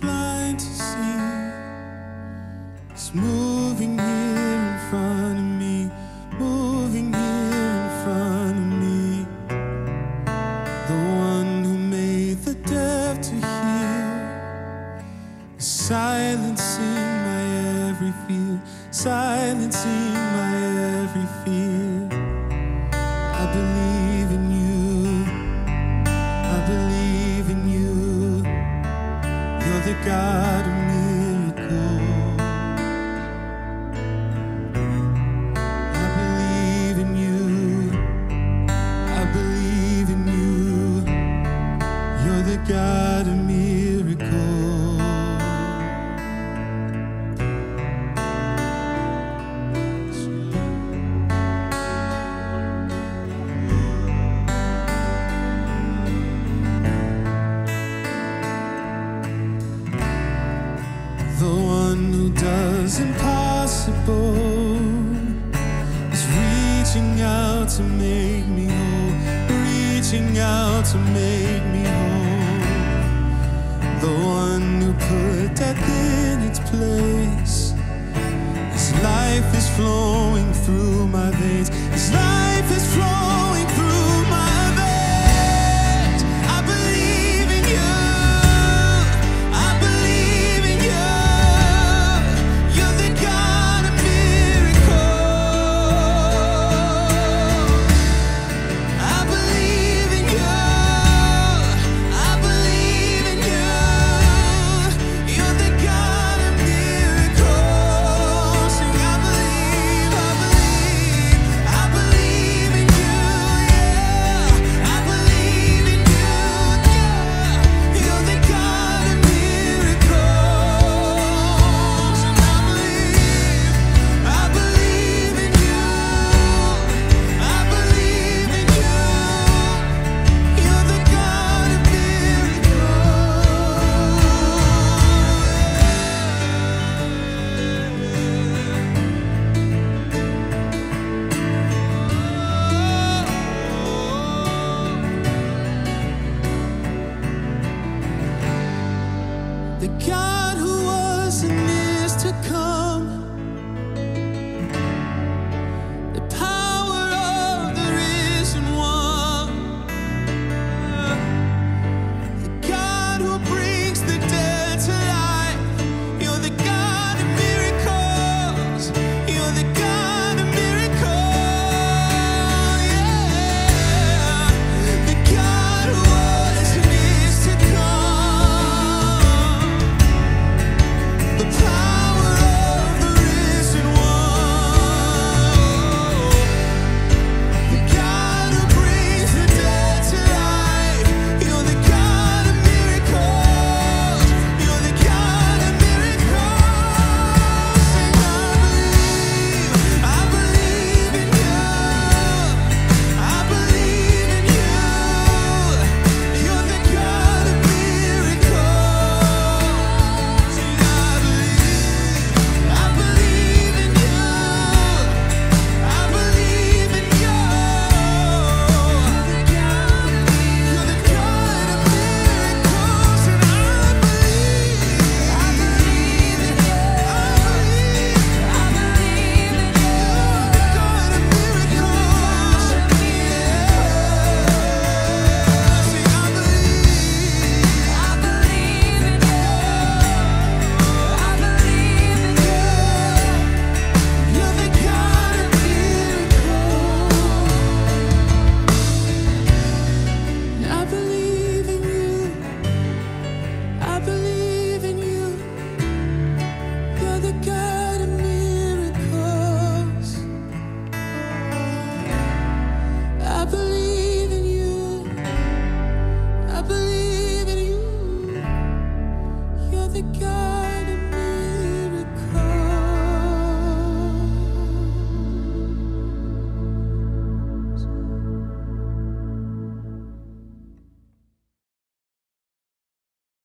blind to see it's moving here in front of me, moving here in front of me. The one who made the deaf to hear is silencing my every fear, silencing. The God of miracles. The one who does impossible is reaching out to make me whole, reaching out to make me whole. The one who put death in its place. His life is flowing through my veins. His life the kind